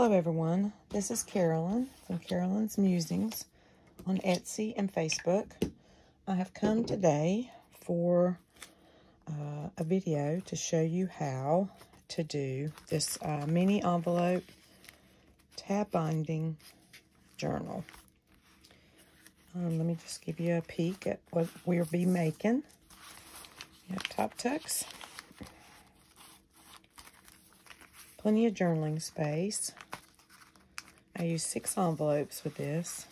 Hello everyone, this is Carolyn from Carolyn's Musings on Etsy and Facebook. I have come today for uh, a video to show you how to do this uh, mini envelope tab binding journal. Um, let me just give you a peek at what we'll be making. You have top tucks, plenty of journaling space. I use six envelopes with this.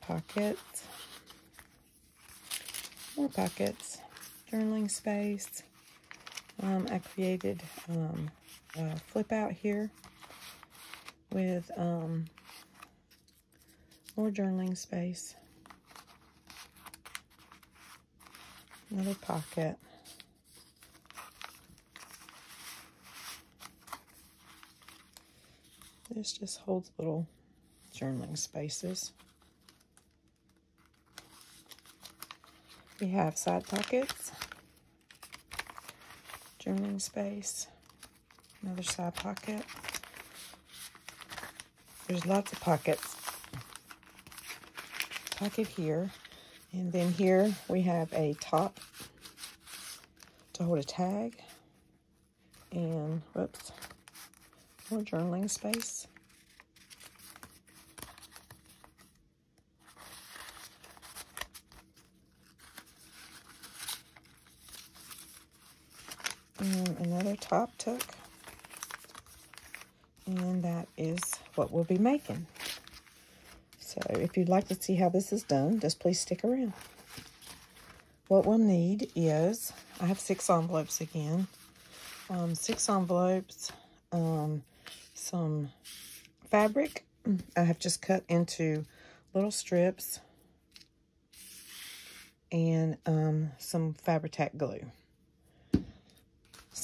Pockets. More pockets. Journaling space. Um, I created um, a flip out here with um, more journaling space. Another pocket. This just holds little journaling spaces. We have side pockets, journaling space, another side pocket. There's lots of pockets. Pocket here, and then here we have a top to hold a tag, and whoops, more journaling space. And another top tuck. And that is what we'll be making. So if you'd like to see how this is done, just please stick around. What we'll need is, I have six envelopes again. Um, six envelopes, um, some fabric. I have just cut into little strips and um, some Fabri-Tac glue.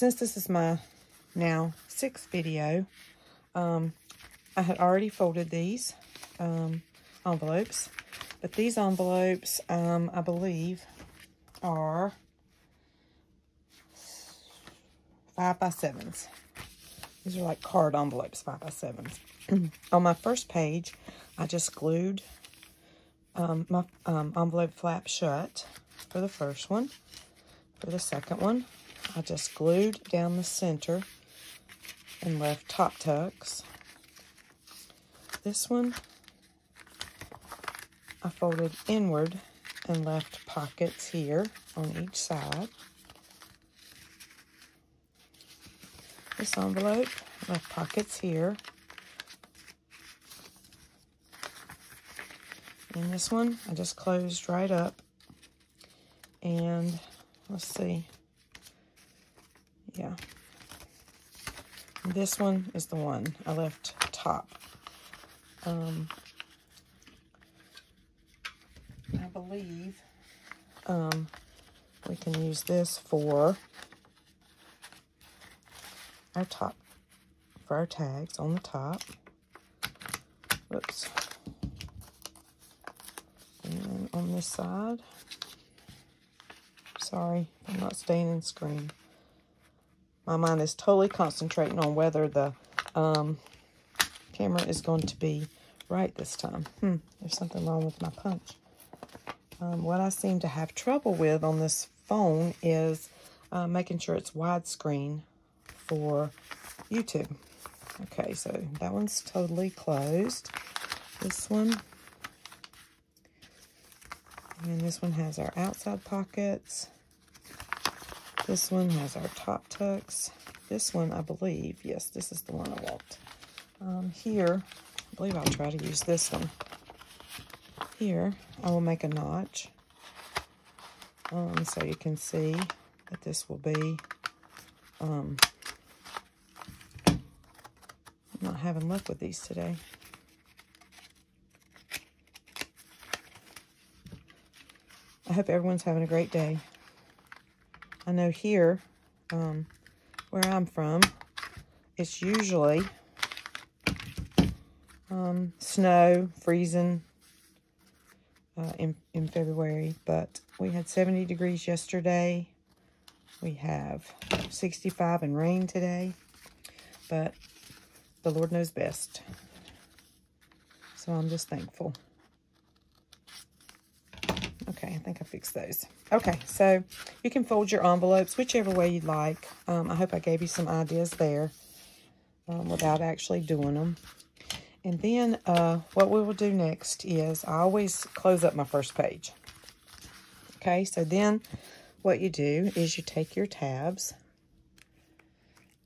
Since this is my now sixth video, um, I had already folded these um, envelopes, but these envelopes, um, I believe, are five by sevens. These are like card envelopes, five by sevens. On my first page, I just glued um, my um, envelope flap shut for the first one. For the second one, I just glued down the center and left top tucks. This one, I folded inward and left pockets here on each side. This envelope, left pockets here. And this one, I just closed right up. And let's see. Yeah. This one is the one I left top. Um, I believe um, we can use this for our top, for our tags on the top. Whoops. And on this side, sorry, I'm not staying in screen. My mind is totally concentrating on whether the um, camera is going to be right this time. Hmm, there's something wrong with my punch. Um, what I seem to have trouble with on this phone is uh, making sure it's widescreen for YouTube. Okay, so that one's totally closed. This one. And this one has our outside pockets. This one has our top tucks. This one, I believe, yes, this is the one I want. Um, here, I believe I'll try to use this one. Here, I will make a notch. Um, so you can see that this will be, um, I'm not having luck with these today. I hope everyone's having a great day. I know here, um, where I'm from, it's usually um, snow, freezing uh, in, in February, but we had 70 degrees yesterday. We have 65 and rain today, but the Lord knows best. So I'm just thankful. Okay, I think I fixed those. Okay, so you can fold your envelopes whichever way you like. Um, I hope I gave you some ideas there um, without actually doing them. And then uh, what we will do next is I always close up my first page. Okay, so then what you do is you take your tabs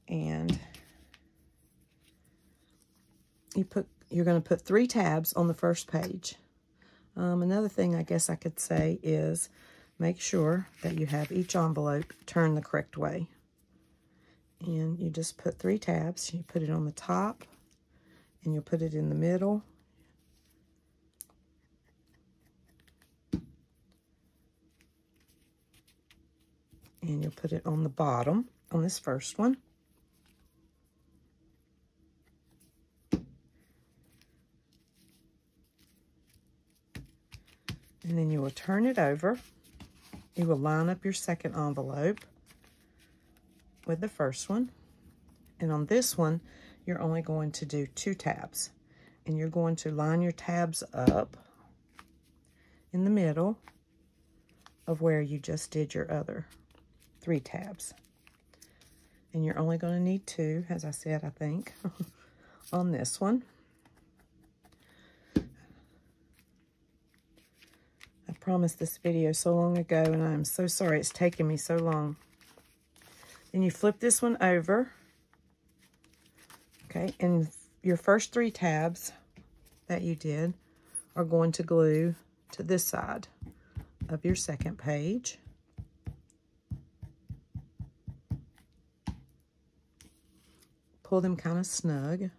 and you put you're going to put three tabs on the first page. Um, another thing I guess I could say is make sure that you have each envelope turned the correct way. And you just put three tabs. You put it on the top, and you'll put it in the middle. And you'll put it on the bottom on this first one. And then you will turn it over. You will line up your second envelope with the first one. And on this one, you're only going to do two tabs. And you're going to line your tabs up in the middle of where you just did your other three tabs. And you're only going to need two, as I said, I think, on this one. Promised this video so long ago, and I'm so sorry it's taken me so long. Then you flip this one over Okay, and your first three tabs that you did are going to glue to this side of your second page. Pull them kind of snug.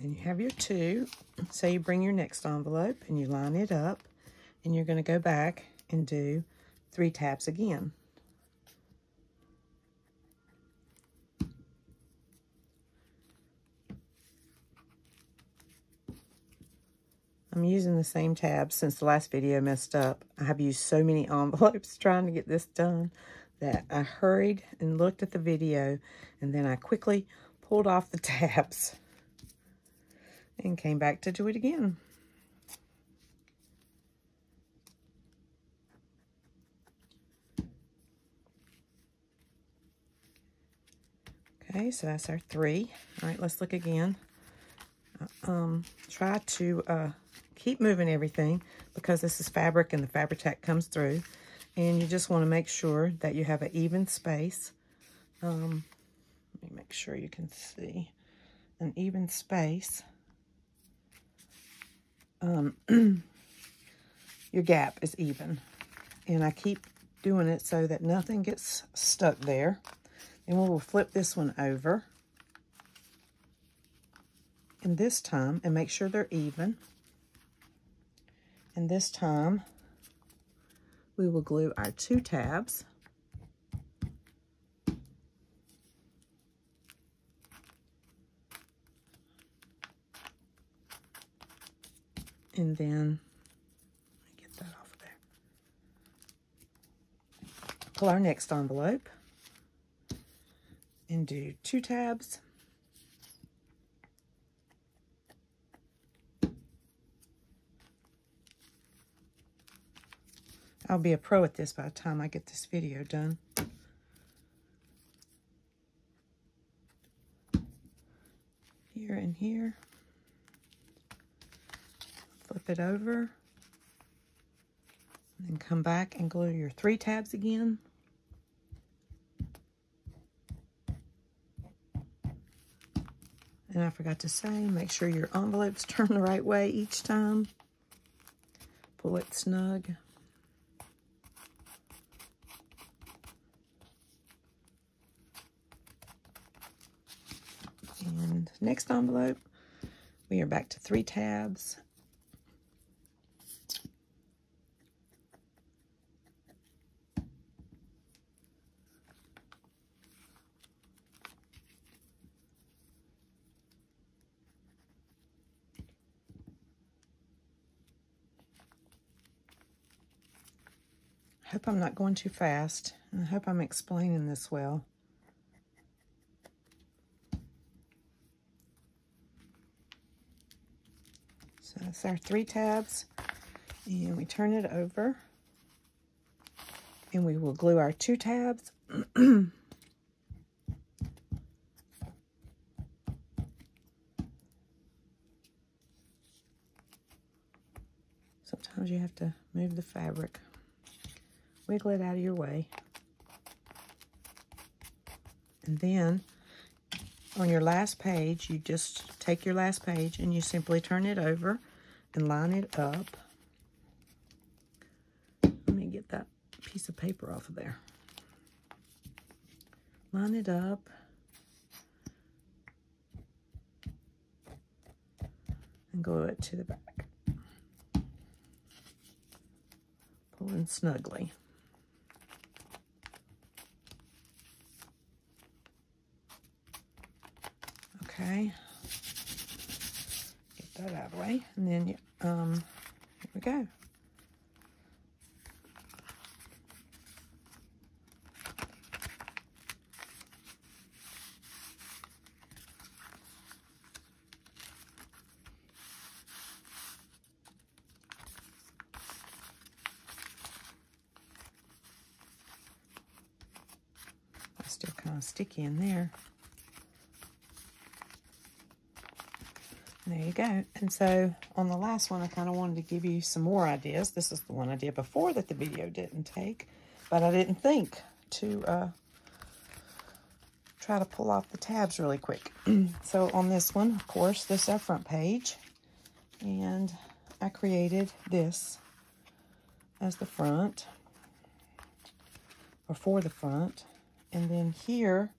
Then you have your two. So you bring your next envelope and you line it up and you're going to go back and do three tabs again. I'm using the same tabs since the last video messed up. I have used so many envelopes trying to get this done that I hurried and looked at the video and then I quickly pulled off the tabs and came back to do it again. Okay, so that's our three. All right, let's look again. Uh, um, try to uh, keep moving everything because this is fabric and the Fabri-Tac comes through. And you just want to make sure that you have an even space. Um, let me make sure you can see an even space. Um, your gap is even. And I keep doing it so that nothing gets stuck there. And we will flip this one over. And this time, and make sure they're even. And this time, we will glue our two tabs. And then, get that off of there. Pull our next envelope and do two tabs. I'll be a pro at this by the time I get this video done. Here and here. It over. And then come back and glue your three tabs again. And I forgot to say, make sure your envelopes turn the right way each time. Pull it snug. And next envelope, we are back to three tabs. Hope I'm not going too fast. I hope I'm explaining this well. So that's our three tabs. And we turn it over. And we will glue our two tabs. Sometimes you have to move the fabric. Wiggle it out of your way. And then on your last page, you just take your last page and you simply turn it over and line it up. Let me get that piece of paper off of there. Line it up. And glue it to the back. Pulling snugly. Okay. Get that out of the way. And then, um, here we go. still kind of sticky in there. There you go. And so on the last one, I kind of wanted to give you some more ideas. This is the one I did before that the video didn't take, but I didn't think to uh, try to pull off the tabs really quick. so on this one, of course, this is our front page. And I created this as the front, or for the front. And then here,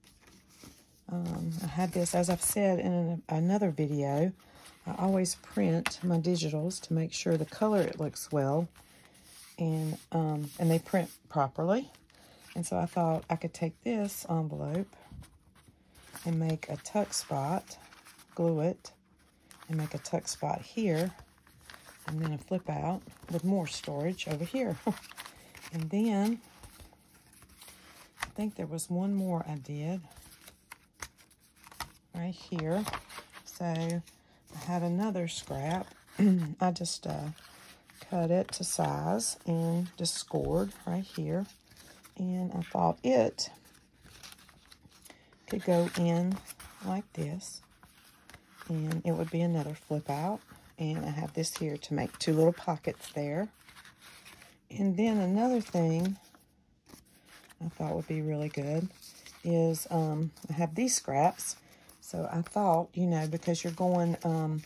um, I had this, as I've said in another video, I always print my digitals to make sure the color it looks well and um, and they print properly. And so I thought I could take this envelope and make a tuck spot, glue it, and make a tuck spot here, and then a flip out with more storage over here. and then, I think there was one more I did right here. So I had another scrap. I just uh, cut it to size and just scored right here. And I thought it could go in like this. And it would be another flip out. And I have this here to make two little pockets there. And then another thing I thought would be really good is um, I have these scraps so I thought, you know, because you're going um,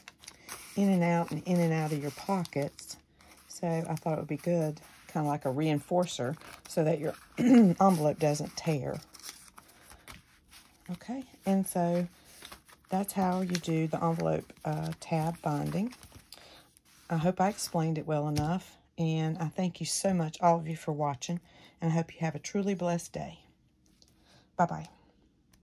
in and out and in and out of your pockets, so I thought it would be good, kind of like a reinforcer, so that your envelope doesn't tear. Okay, and so that's how you do the envelope uh, tab binding. I hope I explained it well enough, and I thank you so much, all of you, for watching, and I hope you have a truly blessed day. Bye-bye.